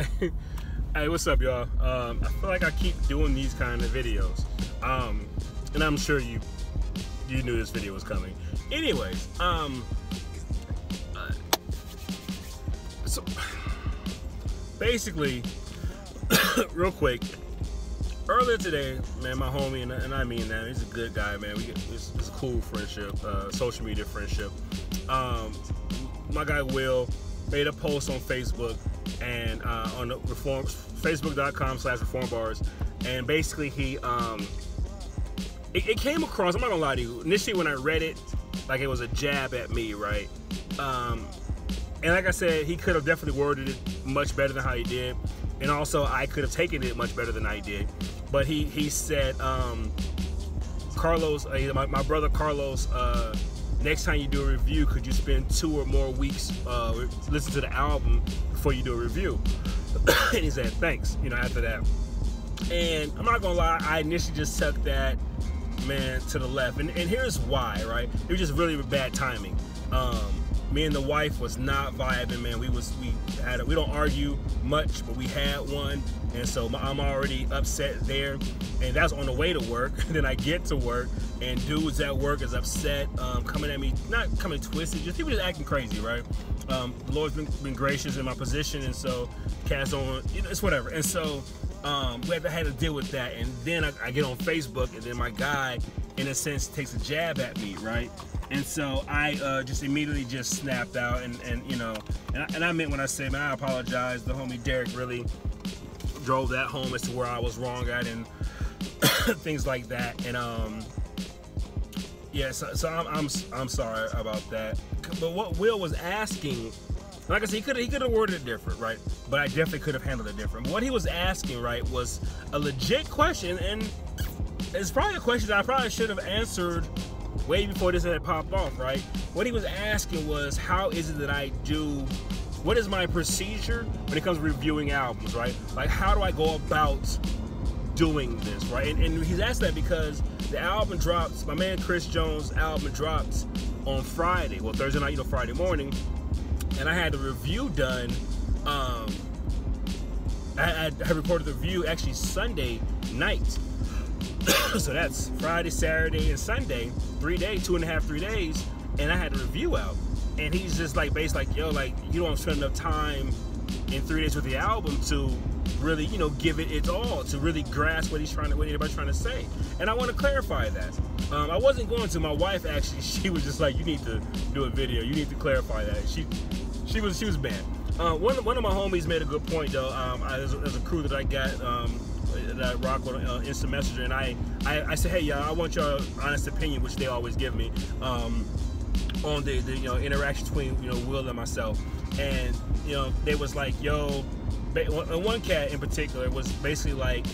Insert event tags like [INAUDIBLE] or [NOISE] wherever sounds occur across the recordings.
[LAUGHS] hey, what's up, y'all? Um, I feel like I keep doing these kind of videos, um, and I'm sure you you knew this video was coming. Anyways, um, uh, so basically, [COUGHS] real quick, earlier today, man, my homie and, and I mean that he's a good guy, man. We get, it's, it's a cool friendship, uh, social media friendship. Um, my guy Will made a post on Facebook and uh, on the reform facebook.com slash reform bars. And basically he um it, it, came across i'm not gonna lie to you initially when i read it like it was a jab at me right? Um and like i said he could have definitely worded it much better than how he did. And also i could have taken it much better than i did. But he he said um carlos uh, my, my brother carlos uh next time you do a review, could you spend two or more weeks uh, listen to the album before you do a review? [COUGHS] and he said, thanks, you know, after that. And I'm not gonna lie, I initially just took that man to the left. And, and here's why, right? It was just really bad timing. Um, me and the wife was not vibing, man. We was we had a, we don't argue much, but we had one, and so I'm already upset there. And that's on the way to work. [LAUGHS] then I get to work, and dudes at work is upset, um, coming at me, not coming twisted, just people just acting crazy, right? Um, the Lord's been, been gracious in my position, and so cast on, you know, it's whatever. And so um, we had to, had to deal with that. And then I, I get on Facebook, and then my guy, in a sense, takes a jab at me, right? And so I uh, just immediately just snapped out, and, and you know, and I, and I meant when I said, man, I apologize. The homie Derek really drove that home as to where I was wrong at, and [COUGHS] things like that. And um, yeah, so, so I'm, I'm I'm sorry about that. But what Will was asking, like I said, he could he could have worded it different, right? But I definitely could have handled it different. But what he was asking, right, was a legit question, and it's probably a question I probably should have answered way before this had popped off, right? What he was asking was, how is it that I do, what is my procedure when it comes to reviewing albums, right? Like, how do I go about doing this, right? And, and he's asked that because the album drops, my man Chris Jones' album drops on Friday, well, Thursday night, you know, Friday morning, and I had the review done. Um, I, I recorded the review actually Sunday night. [COUGHS] so that's Friday, Saturday, and Sunday, three days, two and a half, three days, and I had a review out. And he's just like, based like, yo, like you don't spend enough time in three days with the album to really, you know, give it its all, to really grasp what he's trying to, what anybody's trying to say. And I want to clarify that. Um, I wasn't going to. My wife actually, [LAUGHS] she was just like, you need to do a video. You need to clarify that. She, she was, she was bad. Uh, one, one of my homies made a good point though. Um, I, as, a, as, a, crew that I got. Um, that rock on uh, Instant Messenger, and I, I, I said, hey, y'all, I want your honest opinion, which they always give me, um, on the, the you know interaction between you know Will and myself, and you know they was like, yo, one cat in particular was basically like,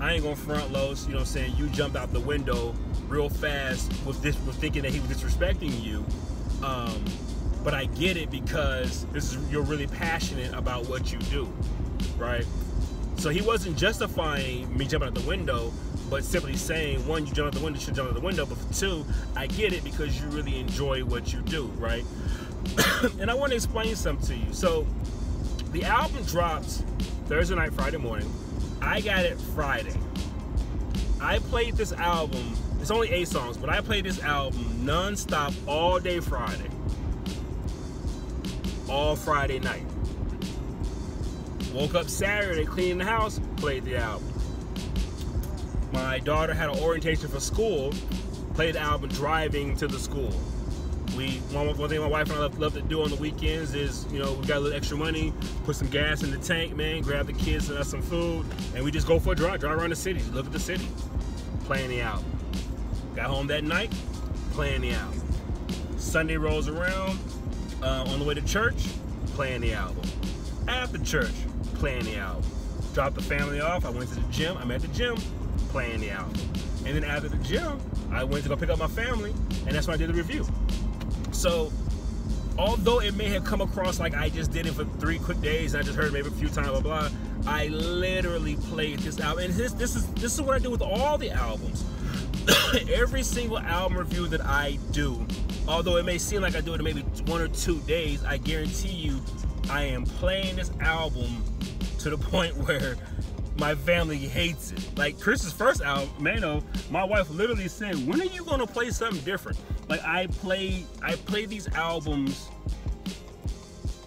I ain't gonna front loads, you know, what I'm saying you jumped out the window real fast with this, with thinking that he was disrespecting you. Um, but I get it because this is you're really passionate about what you do, right? So he wasn't justifying me jumping out the window, but simply saying, one, you jump out the window, you should jump out the window, but two, I get it because you really enjoy what you do, right? [COUGHS] and I want to explain something to you. So the album drops Thursday night, Friday morning. I got it Friday. I played this album, it's only eight songs, but I played this album non-stop all day Friday. All Friday night. Woke up Saturday, cleaning the house, played the album. My daughter had an orientation for school, played the album driving to the school. We one, one thing my wife and I love, love, to do on the weekends is, you know, we got a little extra money, put some gas in the tank, man, grab the kids and us some food, and we just go for a drive, drive around the city, look at the city, playing the album. Got home that night, playing the album. Sunday rolls around, uh, on the way to church, playing the album. After church, playing the album. Dropped the family off. I went to the gym. I'm at the gym playing the album. And then after the gym, I went to go pick up my family, and that's when I did the review. So, although it may have come across like I just did it for three quick days, and I just heard maybe a few times, blah blah. I literally played this album, and this this is this is what I do with all the albums. [COUGHS] Every single album review that I do, although it may seem like I do it in maybe one or two days, I guarantee you, I am playing this album to the point [LAUGHS] where my family hates it. Like Chris's first album, Mano, my wife literally said, "When are you gonna play something different?" Like I play, I play these albums.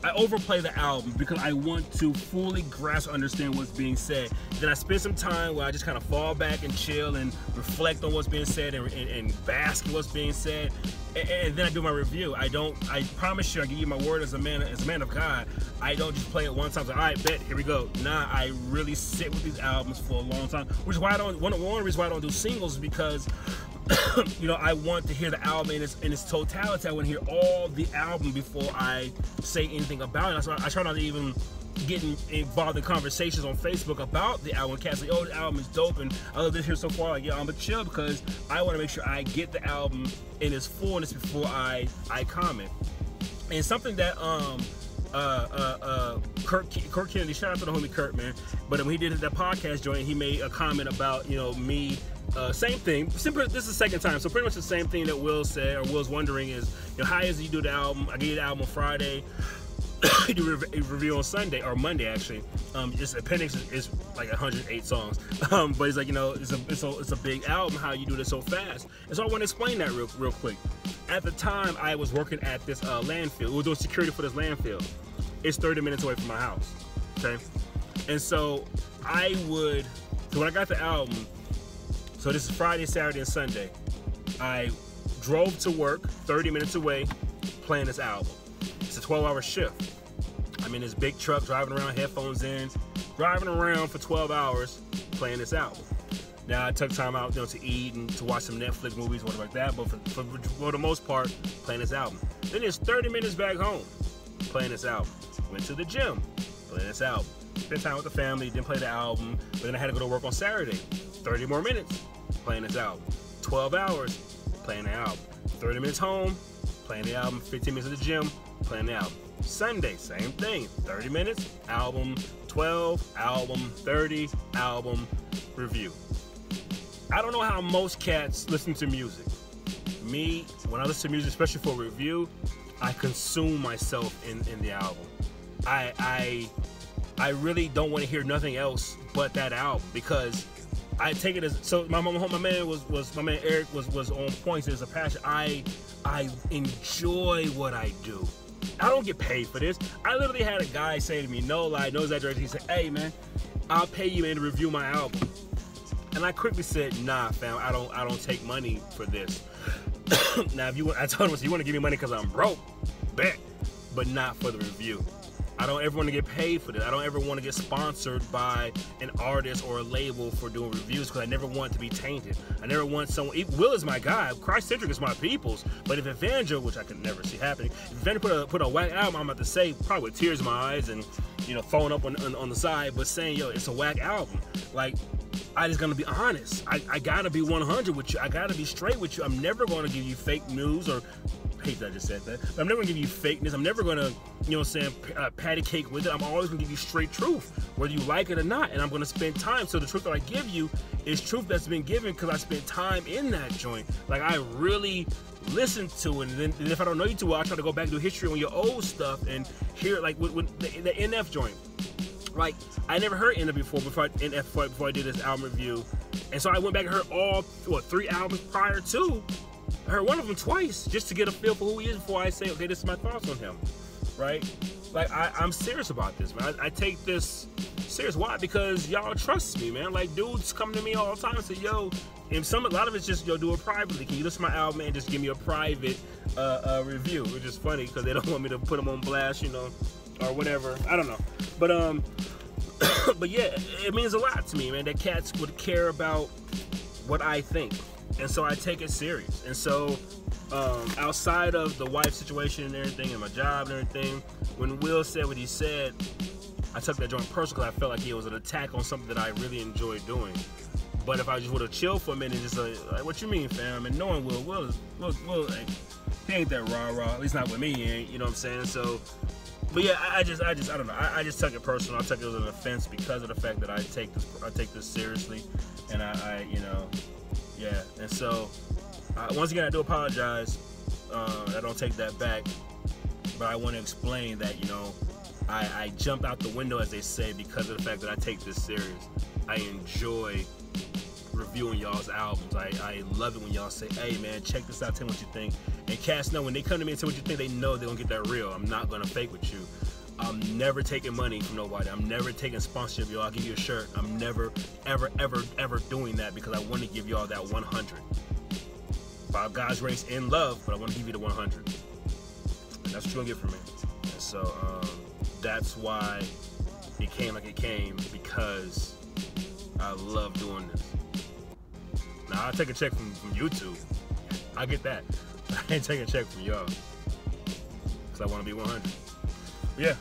I overplay the album because I want to fully grasp, understand what's being said. Then I spend some time where I just kind of fall back and chill and reflect on what's being said and, and, and bask in what's being said. And, and, then I do my review. I don't. I promise you, I give you my word as a man, as a man of God. I don't just play it one time. Like, all right, bet, here we go. Nah, I really sit with these albums for a long time. Which is why I don't. One, of one reason why I don't do singles is because [COUGHS] you know, I want to hear the album in its, in its totality. I want to hear all the album before I say anything about it. I, I try not to even get involved in conversations on Facebook about the album. Cats like, oh, the album is dope, and I love this here so far. Like, yeah, I'm a chill because I want to make sure I get the album in its fullness before I I comment. And something that um uh, uh, uh, Kurt, Kurt Kennedy, shout out to the homie Kurt, man. But when he did that podcast joint, he made a comment about, you know, me uh, same thing. Simple. This is the second time, so pretty much the same thing that Will said or Will's wondering is, you know, how is he do the album? I gave the album on Friday. [COUGHS] do a review on Sunday or Monday actually. Um, appendix is, is like 108 songs, [LAUGHS] um, but he's like, you know, it's a, it's a it's a big album. How you do this so fast? And so I want to explain that real real quick. At the time, I was working at this uh, landfill. We were doing security for this landfill. It's 30 minutes away from my house. Okay, and so I would. So when I got the album, so this is Friday, Saturday, and Sunday. I drove to work 30 minutes away playing this album. It's a 12 hour shift. I'm in this big truck driving around, headphones in, driving around for 12 hours playing this album. Now I took time out you know, to eat and to watch some Netflix movies, whatever like that, but for, for, for the most part, playing this album. Then it's 30 minutes back home playing this album. Went to the gym, playing this album. Spent time with the family, didn't play the album, but then I had to go to work on Saturday. 30 more minutes, playing this album. 12 hours, playing the album. 30 minutes home, playing the album. 15 minutes at the gym, playing the album. Sunday, same thing. 30 minutes, album. 12, album. 30, album. Review. I don't know how most cats listen to music. Me, when I listen to music, especially for review, I consume myself in, in the album. I I I really don't want to hear nothing else but that album because I take it as so. My my, my man was was my man Eric was was on points. There's a passion. I I enjoy what I do. I don't get paid for this. I literally had a guy say to me, no lie, no exaggeration. He said, "Hey man, I'll pay you to review my album." And I quickly said, "Nah, fam, I don't I don't take money for this." [COUGHS] now, if you I told him, so you want to give me money because I'm broke, bet, but not for the review. I don't ever want to get paid for this. I don't ever want to get sponsored by an artist or a label for doing reviews because I never want to be tainted. I never want someone. Will is my guy. Christ Centric is my people's. But if Evangel, which I could never see happening, if Evangel put a put a whack album, I'm about to say probably with tears in my eyes and you know throwing up on, on, on the side, but saying yo, it's a whack album. Like I just gonna be honest. I, I gotta be 100 with you. I gotta be straight with you. I'm never gonna give you fake news or hate that I just said that. But I'm never gonna give you fakeness. I'm never gonna, you know, what I'm saying uh, patty cake with it. I'm always gonna give you straight truth, whether you like it or not. And I'm gonna spend time. So the truth that I give you is truth that's been given because I spent time in that joint. Like I really listen to it. And, then, and if I don't know you too well, I try to go back to history on your old stuff and hear it, like with, with the, the NF joint. Like I never heard NF before before I, NF before, before I did this album review, and so I went back and heard all what three albums prior to I heard one of them twice just to get a feel for who he is before I say, okay, this is my thoughts on him, right? Like I, am serious about this, man. I, I, take this serious. Why? Because y'all trust me, man. Like dudes come to me all the time and say, yo, and some a lot of it's just yo do it privately. Can you listen to my album and just give me a private uh, uh, review? Which is funny because they don't [LAUGHS] want me to put them on blast, you know, or whatever. I don't know, but um, [COUGHS] but yeah, it means a lot to me, man. That cats would care about what I think and so I take it serious. And so, um, outside of the wife situation and everything, and my job and everything, when Will said what he said, I took that joint personal because I felt like it was an attack on something that I really enjoyed doing. But if I just would have chilled for a minute, just like, like, what you mean, fam? And knowing Will, Will, Will, Will, like, he ain't that rah rah. At least not with me, He ain't. You know what I'm saying? So, but yeah, I, I just, I just, I don't know. I, I, just took it personal. I took it as an offense because of the fact that I take this, I take this seriously, and I, I you know, yeah, and so uh, once again, I do apologize. Uh, I don't take that back, but I want to explain that you know I, I jump out the window, as they say, because of the fact that I take this serious. I enjoy reviewing y'all's albums. I, I love it when y'all say, hey man, check this out, tell me what you think. And cats know when they come to me and say what you think, they know they're gonna get that real. I'm not gonna fake with you. I'm never taking money from nobody. I'm never taking sponsorship, y'all. I'll give you a shirt. I'm never, ever, ever, ever doing that because I want to give y'all that 100. By God's grace in love, but I want to give you the 100. And that's what you're gonna get from me. And so um, that's why it came like it came because I love doing this. I'll take a check from, from YouTube. I get that. [LAUGHS] I ain't taking a check from y'all. Because I want to be 100. But yeah.